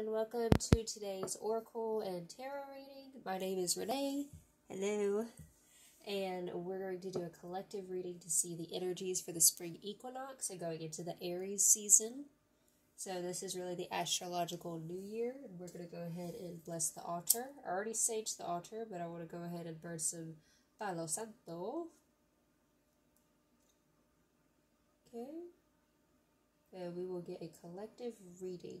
and welcome to today's Oracle and Tarot reading. My name is Renee. Hello. And we're going to do a collective reading to see the energies for the spring equinox and going into the Aries season. So, this is really the astrological new year, and we're going to go ahead and bless the altar. I already saged the altar, but I want to go ahead and burn some Palo Santo. Okay. And we will get a collective reading.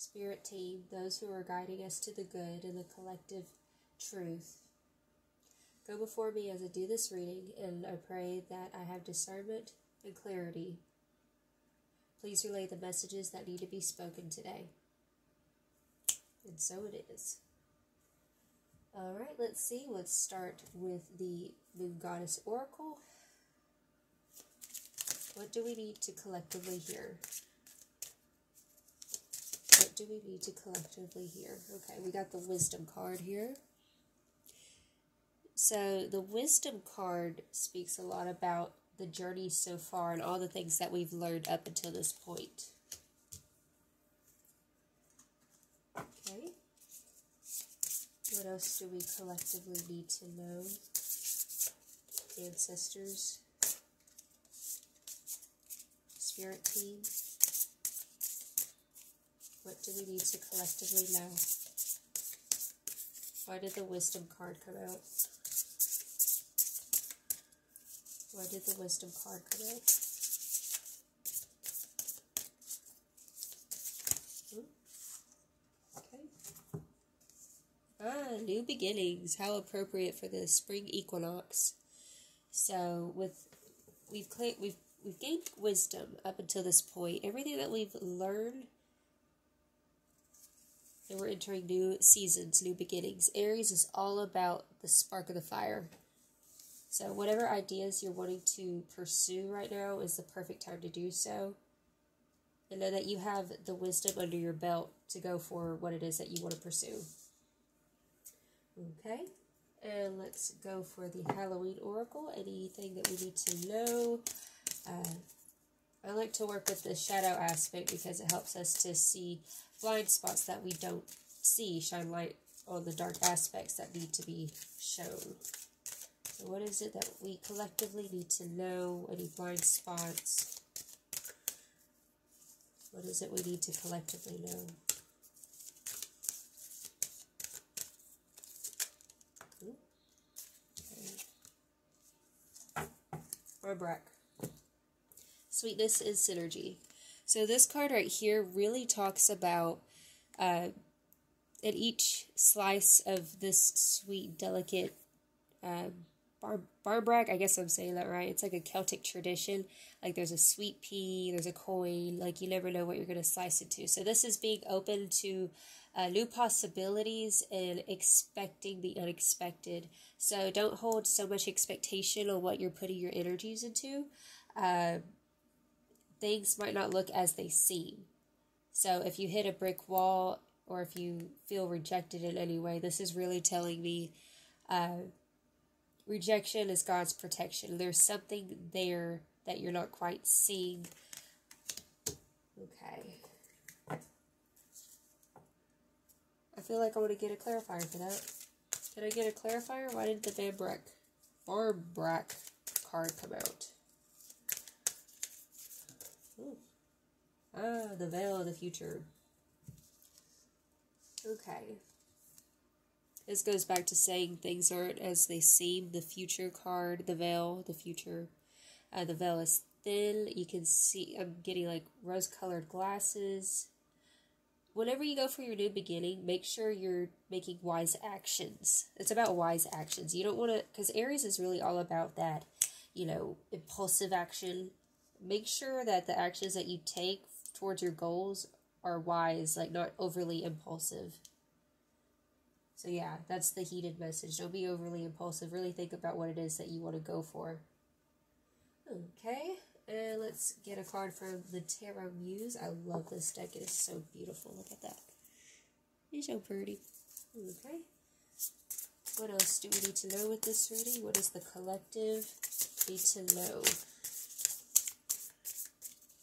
Spirit team, those who are guiding us to the good and the collective truth. Go before me as I do this reading, and I pray that I have discernment and clarity. Please relay the messages that need to be spoken today. And so it is. All right, let's see. Let's start with the Moon Goddess Oracle. What do we need to collectively hear? Do we need to collectively hear? Okay, we got the wisdom card here. So, the wisdom card speaks a lot about the journey so far and all the things that we've learned up until this point. Okay. What else do we collectively need to know? Ancestors, spirit team. What do we need to collectively know? Why did the wisdom card come out? Why did the wisdom card come out? Okay. Ah, new beginnings. How appropriate for the spring equinox. So, with we've we've we've gained wisdom up until this point. Everything that we've learned we're entering new seasons, new beginnings. Aries is all about the spark of the fire. So, whatever ideas you're wanting to pursue right now is the perfect time to do so. And know that you have the wisdom under your belt to go for what it is that you want to pursue. Okay, and let's go for the Halloween Oracle. Anything that we need to know? Uh, I like to work with the shadow aspect because it helps us to see blind spots that we don't see, shine light on the dark aspects that need to be shown. So what is it that we collectively need to know? Any blind spots? What is it we need to collectively know? Okay. Brack. Sweetness is synergy. So this card right here really talks about uh, at each slice of this sweet, delicate uh, bar barmbrack. I guess I'm saying that right. It's like a Celtic tradition. Like there's a sweet pea, there's a coin. Like you never know what you're gonna slice it to. So this is being open to uh, new possibilities and expecting the unexpected. So don't hold so much expectation on what you're putting your energies into. Uh, things might not look as they seem. So if you hit a brick wall or if you feel rejected in any way, this is really telling me uh, rejection is God's protection. There's something there that you're not quite seeing. Okay. I feel like I want to get a clarifier for that. Can I get a clarifier? Why did the Van Breck, Barbrack card come out? Ah, the veil of the future. Okay. This goes back to saying things aren't as they seem. The future card, the veil, the future. Uh, the veil is thin. You can see, I'm getting like rose colored glasses. Whenever you go for your new beginning, make sure you're making wise actions. It's about wise actions. You don't want to, because Aries is really all about that, you know, impulsive action, make sure that the actions that you take towards your goals are wise, like not overly impulsive. So yeah, that's the heated message. Don't be overly impulsive. Really think about what it is that you want to go for. Okay, and let's get a card from the Tarot Muse. I love this deck. It is so beautiful. Look at that. It's so pretty. Okay. What else do we need to know with this reading? What does the collective need to know?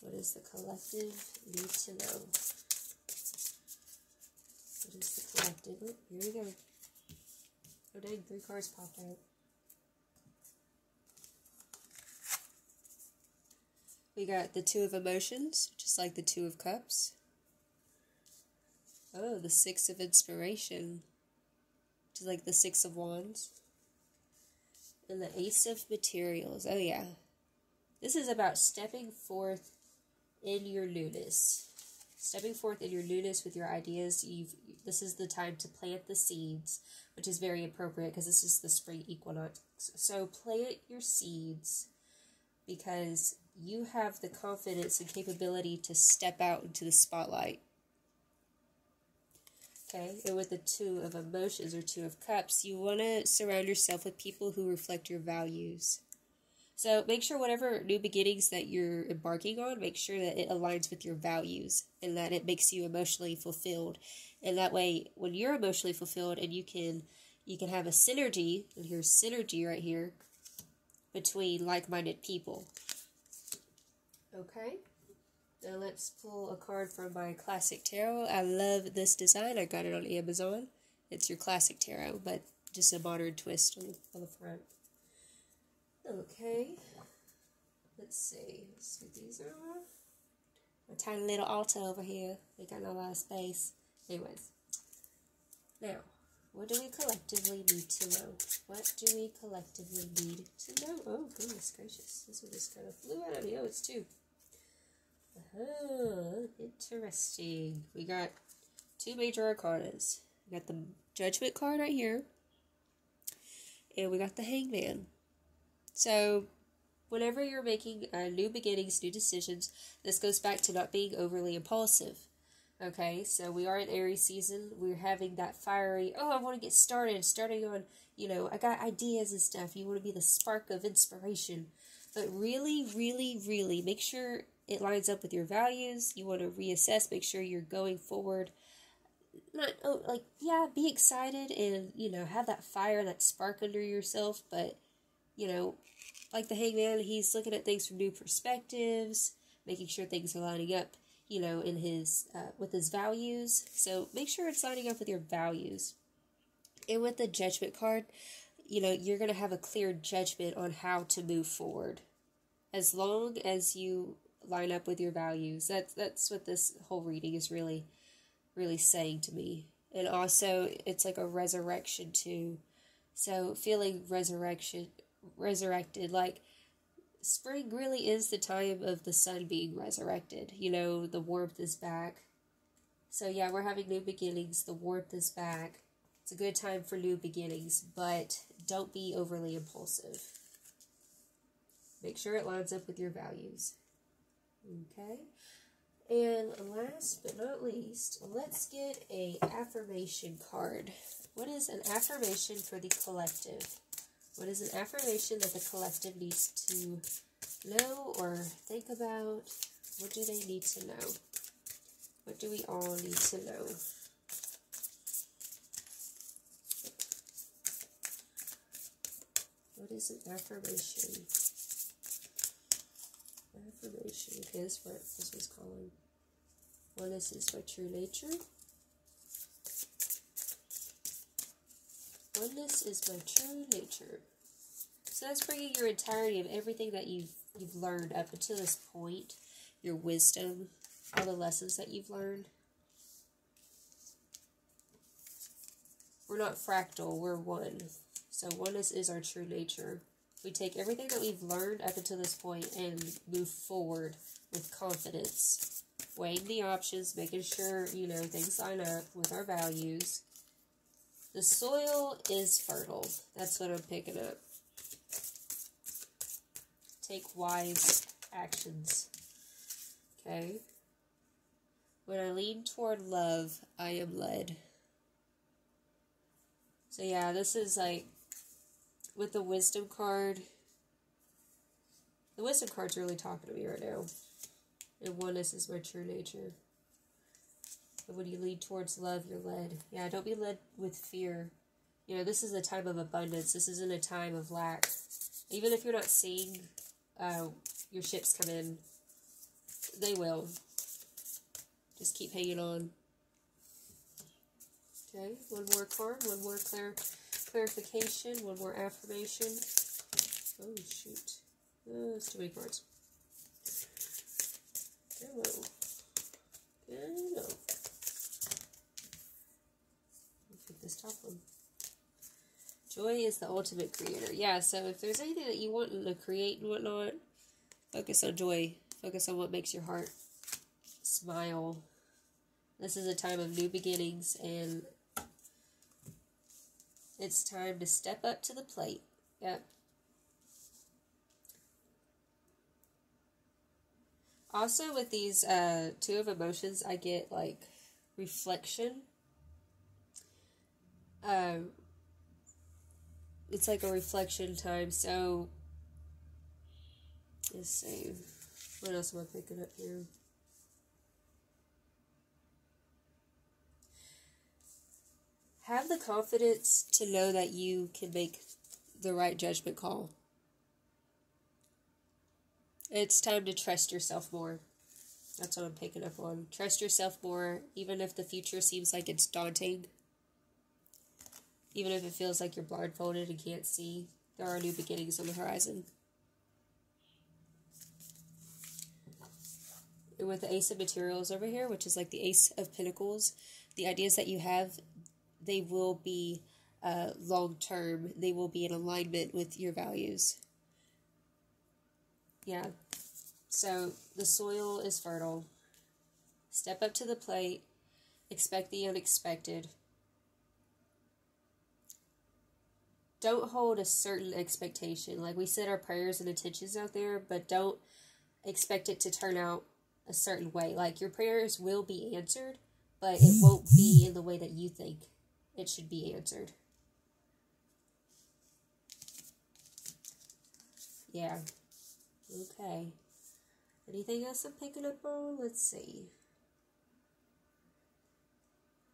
What does the collective need to know? What is the collective? Oh, here we go. Oh dang, three cards popped out. We got the Two of Emotions, just like the Two of Cups. Oh, the Six of Inspiration, just like the Six of Wands. And the Ace of Materials. Oh, yeah. This is about stepping forth in your newness. Stepping forth in your newness with your ideas. You've this is the time to plant the seeds, which is very appropriate because this is the spring equinox. So plant your seeds because you have the confidence and capability to step out into the spotlight. Okay, and with the two of emotions or two of cups, you want to surround yourself with people who reflect your values. So make sure whatever new beginnings that you're embarking on, make sure that it aligns with your values and that it makes you emotionally fulfilled. And that way, when you're emotionally fulfilled and you can you can have a synergy, and here's synergy right here, between like-minded people. Okay. Now let's pull a card from my classic tarot. I love this design. I got it on Amazon. It's your classic tarot, but just a modern twist on the, on the front. Okay. Let's see. Let's get these on. My tiny little altar over here. We got not a lot of space. Anyways. Now, what do we collectively need to know? What do we collectively need to know? Oh, goodness gracious. This one just kind of flew out of me. Oh, it's two. Oh, uh-huh. interesting. We got two major arcanas. We got the Judgment card right here. And we got the Hangman. So, whenever you're making uh, new beginnings, new decisions, this goes back to not being overly impulsive. Okay, so we are in Aries season. We're having that fiery, oh, I want to get started, starting on, you know, I got ideas and stuff. You want to be the spark of inspiration. But really, really, really make sure it lines up with your values. You want to reassess, make sure you're going forward. Not oh, like yeah, be excited and you know have that fire, that spark under yourself. But you know, like the hangman, he's looking at things from new perspectives, making sure things are lining up. You know, in his uh, with his values. So make sure it's lining up with your values. And with the judgment card, you know, you're going to have a clear judgment on how to move forward. As long as you line up with your values. That's that's what this whole reading is really really saying to me. And also it's like a resurrection too. So feeling resurrection resurrected like spring really is the time of the sun being resurrected. You know, the warmth is back. So yeah, we're having new beginnings. The warmth is back. It's a good time for new beginnings, but don't be overly impulsive. Make sure it lines up with your values. Okay. And last but not least, let's get a affirmation card. What is an affirmation for the collective? What is an affirmation that the collective needs to know or think about? What do they need to know? What do we all need to know? What is an affirmation? Affirmation. This what this was calling. Oneness is my true nature. Oneness is my true nature. So that's bringing your entirety of everything that you've you've learned up until this point, your wisdom, all the lessons that you've learned. We're not fractal, we're one. So oneness is our true nature. We take everything that we've learned up until this point and move forward with confidence, weighing the options, making sure, you know, things line up with our values. The soil is fertile. That's what I'm picking up. Take wise actions. Okay? When I lean toward love, I am led. So yeah, this is like with the wisdom card. The wisdom card's really talking to me right now. And oneness is my true nature. And when you lead towards love, you're led. Yeah, don't be led with fear. You know, this is a time of abundance. This isn't a time of lack. Even if you're not seeing uh, your ships come in, they will. Just keep hanging on. Okay, one more card, one more clar clarification, one more affirmation. Oh, shoot. Oh, that's too many cards. Hello. Pick this top one. Joy is the ultimate creator. Yeah, so if there's anything that you want to create and whatnot, focus on joy. Focus on what makes your heart smile. This is a time of new beginnings and it's time to step up to the plate. Yep. Also, with these uh, two of emotions, I get like reflection. Um, it's like a reflection time. So, let's see. What else am I picking up here? have the confidence to know that you can make the right judgment call. It's time to trust yourself more. That's what I'm picking up on. Trust yourself more, even if the future seems like it's daunting. Even if it feels like you're blindfolded and can't see, there are new beginnings on the horizon. And with the Ace of Materials over here, which is like the Ace of Pentacles, the ideas that you have they will be uh, long term, they will be in alignment with your values. Yeah. So the soil is fertile. Step up to the plate. Expect the unexpected. Don't hold a certain expectation. Like we set our prayers and intentions out there, but don't expect it to turn out a certain way. Like your prayers will be answered, but it won't be in the way that you think it should be answered. Yeah. Okay. Anything else I'm picking up on? Let's see.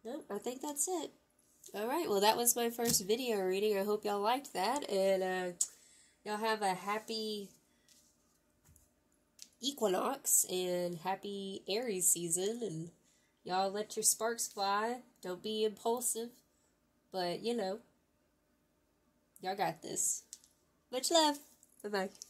Nope, I think that's it. Alright, well that was my first video reading. I hope y'all liked that. And uh, y'all have a happy equinox and happy Aries season. And y'all let your sparks fly. Don't be impulsive. But, you know, y'all got this. Much love. Bye bye.